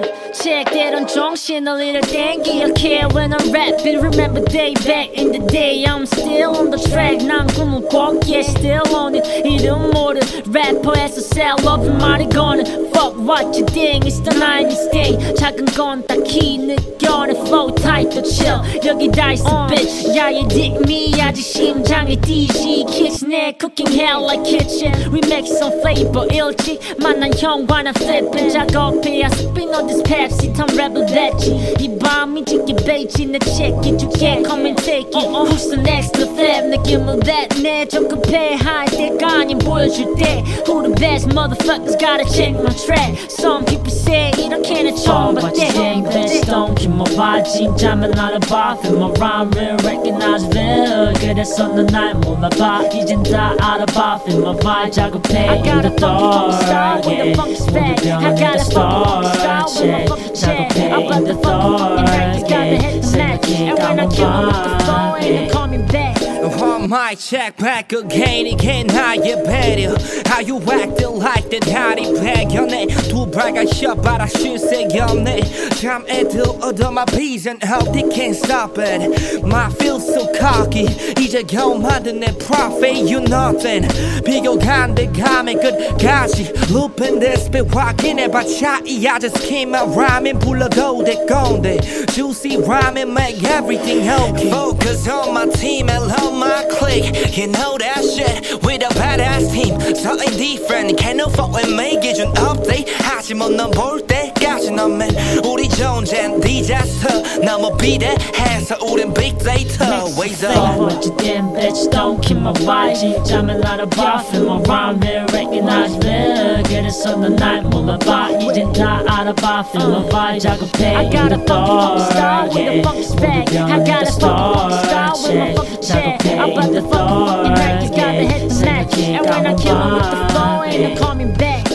life back 때론 정신을 잃을 땐 기억해 when I rap it remember day back in the day I'm still on the track 난 꿈을 꿨기에 still on it 이름 모를 래퍼에서 sell up 말이 거는 fuck what you think it's the 90s day 작은 건 딱히 느껴내 flow tight 또 chill 여기 다 있어 bitch yeah you dig me 아직 심장에 뛰지 kicks 내 cooking hell like kitchen we make some flavor 일찍 만난 형과 나 flipping 작업해야 spin on this Pepsi 탐 rebel 됐지 이 밤이 짙게 베이지 내 check it you can't come and take it who's the next to flip 느낌을 뱉네 좀 급해 할 때가 아닌 보여줄 때 Who the best motherfuckers gotta check my track Some people say 이렇게는 처음 봤대 bitch don't keep my vibe 진짜면 나를 봐 Feel my rhyme real recognize real 그래서 넌날 몰라봐 이젠 다 알아봐 Feel my vibe 작업해 I got a in the funky funk style dark with a yeah funky spec I got a funky funk style with a funky check I brought the funky funky night, you the match. And when I kill them with the flow, ain't back One mic check back again 이게 나의 배려 How you acting like that 다리 배견해 두 발가 셔봐라 쉴새 없네 잠에 들어도 my peace and hope they can't stop it My feel so cocky 이제 겨우 만든 내 profit you nothing 비교가 안돼 감의 끝까지 Looping this bit 확인해봐 차이야 just keep my rhyming 불러도 될 건데 Juicy rhyming make everything okay Focus on my team and love my clique You know that shit with a badass team So indifferent can't afford and make it an update 하지만 넌볼 때까지 넌맨 우리 존재는 disaster 너무 비대해서 우린 big data Ways Fuck up what you damn bitch don't keep my vibe 진짜면 알아봐 Feel my rhyme real minutes on the night boulevard. You didn't die out of bar feel of vibe. I could pay. I got a fucking star with a fucking spec. I got a fucking star with my fucking chair I'm about to fucking wreck. You gotta hit the match. And when I kill him with the flow, ain't no call me back.